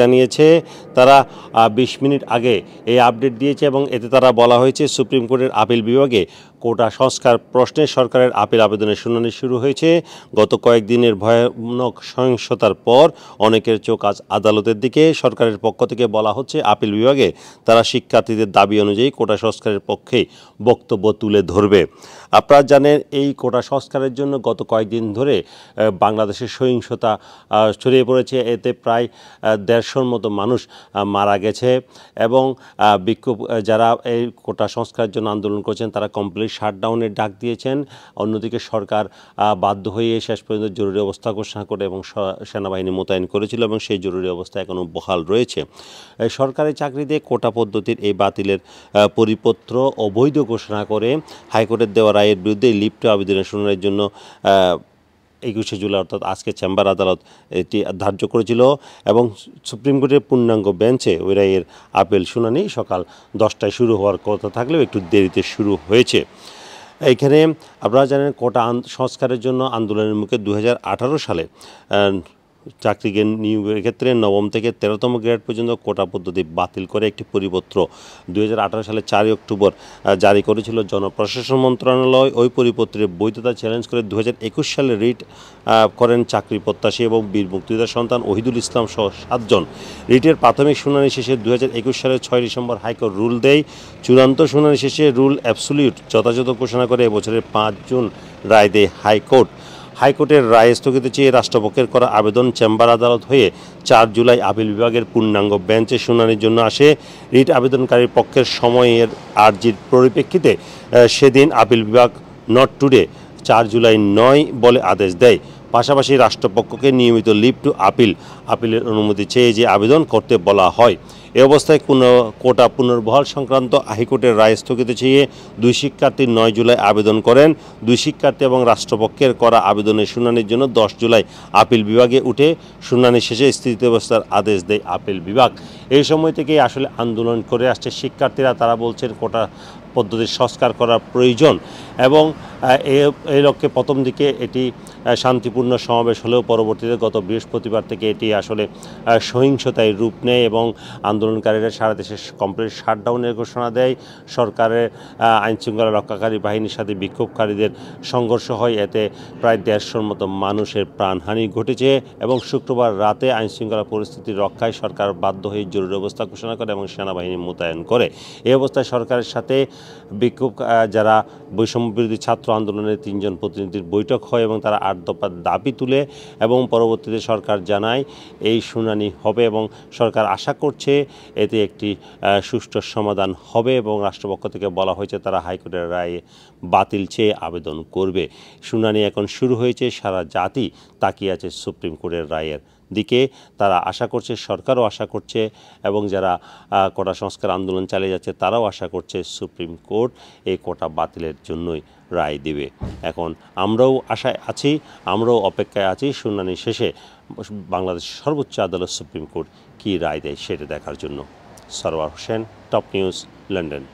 জানিয়েছে, তারা বিশ মিনিট আগে এই আপডেট দিয়েছে এবং এতে তারা বলা হয়েছে, সুপ্রিম কোর্টের আপিল বিভাগে কোটা সংস্কার প্রশ্নে সরকারের আপিল আবেদনের শুনানি শুরু হয়েছে। গত কয়েকদিনের ভয়ানক সহিংসতার পর অনেকের চোখ আজ আদালতের দিকে। সরকারের পক্ষ থেকে বলা হচ্ছে, আপিল বিভাগে তারা শিক্ষার্থীদের দাবি অনুযায়ী কোটা সংস্কারের পক্ষে বক্তব্য তুলে ধরবে। আপনারা জানেন, এই কোটা সংস্কারের জন্য গত কয়েকদিন ধরে বাংলাদেশের সহিংসতা ছড়িয়ে পড়েছে। এতে প্রায় দেড়শোর মতো মানুষ মারা গেছে এবং বিক্ষোভ যারা এই কোটা সংস্কারের জন্য আন্দোলন করছেন, তারা কমপ্লিট শাটডাউনের ডাক দিয়েছেন। অন্যদিকে সরকার বাধ্য হয়ে শেষ পর্যন্ত জরুরি অবস্থা ঘোষণা করে এবং সেনাবাহিনী মোতায়েন করেছিল এবং সেই জরুরি অবস্থা এখনও বহাল রয়েছে। সরকারি চাকরিতে কোটা পদ্ধতির এই বাতিলের পরিপত্র অবৈধ ঘোষণা করে হাইকোর্টের দেওয়া রায়ের বিরুদ্ধে লিপ্ত আবেদনের শুনানির জন্য একুশে জুলাই অর্থাৎ আজকে চেম্বার আদালত এটি ধার্য করেছিল এবং সুপ্রিম কোর্টের পূর্ণাঙ্গ বেঞ্চে ওই রায়ের আপেল শুনানি সকাল দশটায় শুরু হওয়ার কথা থাকলেও একটু দেরিতে শুরু হয়েছে। এখানে আপনারা জানেন কোটা সংস্কারের জন্য আন্দোলনের মুখে দু হাজার আঠারো সালে চাকরিকে নিয়োগের ক্ষেত্রে নবম থেকে তেরোতম গ্রেড পর্যন্ত কোটা পদ্ধতি বাতিল করে একটি পরিপত্র দু হাজার আঠেরো সালে চারই অক্টোবর জারি করেছিল জনপ্রশাসন মন্ত্রণালয়। ওই পরিপত্রের বৈধতা চ্যালেঞ্জ করে দু হাজার একুশ সালে রিট করেন চাকরি প্রত্যাশী এবং বীর মুক্তিযোদ্ধার সন্তান ওহিদুল ইসলাম সহ সাতজন। রিটের প্রাথমিক শুনানি শেষে দু সালের ছয় ডিসেম্বর হাইকোর্ট রুল দেয়। চূড়ান্ত শুনানি শেষে রুল অ্যাবসুলিউট যথাযথ ঘোষণা করে এবছরের পাঁচ জুন রায় দেয় হাইকোর্ট। হাইকোর্টের রায় স্থগিত চেয়ে রাষ্ট্রপক্ষের করা আবেদন চেম্বার আদালত হয়ে চার জুলাই আপিল বিভাগের পূর্ণাঙ্গ বেঞ্চে শুনানির জন্য আসে। রিট আবেদনকারীর পক্ষের সময়ের আর্জির পরিপ্রেক্ষিতে সেদিন আপিল বিভাগ নট টুডে চার জুলাই নয় বলে আদেশ দেয়। পাশাপাশি রাষ্ট্রপক্ষকে নিয়মিত লিভ টু আপিল, আপিলের অনুমতি চেয়ে যে আবেদন করতে বলা হয়। এ অবস্থায় কোনো কোটা পুনর্বহাল সংক্রান্ত হাইকোর্টের রায় স্থগিত চেয়ে দুই শিক্ষার্থী নয় জুলাই আবেদন করেন। দুই শিক্ষার্থী এবং রাষ্ট্রপক্ষের করা আবেদনের শুনানির জন্য দশ জুলাই আপিল বিভাগে উঠে শুনানি শেষে স্থিতাবস্থার আদেশ দেয় আপিল বিভাগ। এই সময় থেকেই আসলে আন্দোলন করে আসছে শিক্ষার্থীরা। তারা বলছেন কোটা পদ্ধতির সংস্কার করার প্রয়োজন এবং এই লক্ষ্যে প্রথম দিকে এটি শান্তিপূর্ণ সমাবেশ হলেও পরবর্তীতে গত বৃহস্পতিবার থেকে এটি আসলে সহিংসতায় রূপ নেয় এবং আন্দোলনকারীরা সারা দেশে কমপ্লিট শাটডাউনের ঘোষণা দেয়। সরকারের আইনশৃঙ্খলা রক্ষাকারী বাহিনীর সাথে বিক্ষোভকারীদের সংঘর্ষ হয়। এতে প্রায় দেড়শোর মতো মানুষের প্রাণহানি ঘটেছে এবং শুক্রবার রাতে আইনশৃঙ্খলা পরিস্থিতি রক্ষায় সরকার বাধ্য হয়ে জরুরি অবস্থা ঘোষণা করে এবং সেনাবাহিনী মোতায়েন করে। এই অবস্থায় সরকারের সাথে বিক্ষোভ যারা বৈষম্য বিরোধী ছাত্র আন্দোলনের তিনজন প্রতিনিধির বৈঠক হয় এবং তারা আট দফার দাবি তুলে এবং পরবর্তীতে সরকার জানায় এই শুনানি হবে এবং সরকার আশা করছে এতে একটি সুষ্ঠু সমাধান হবে এবং রাষ্ট্রপক্ষ থেকে বলা হয়েছে তারা হাইকোর্টের রায়ে বাতিল চেয়ে আবেদন করবে। শুনানি এখন শুরু হয়েছে, সারা জাতি তাকিয়ে আছে সুপ্রিম কোর্টের রায়ের দিকে তারা আশা করছে, সরকারও আশা করছে এবং যারা কোটা সংস্কার আন্দোলন চালিয়ে যাচ্ছে তারাও আশা করছে সুপ্রিম কোর্ট এই কোটা বাতিলের জন্যই রায় দেবে। এখন আমরাও আশায় আছি, আমরাও অপেক্ষায় আছি, শুনানি শেষে বাংলাদেশ সর্বোচ্চ আদালত সুপ্রিম কোর্ট কী রায় দেয় সেটা দেখার জন্য। Sarwar Hossain, top news, London.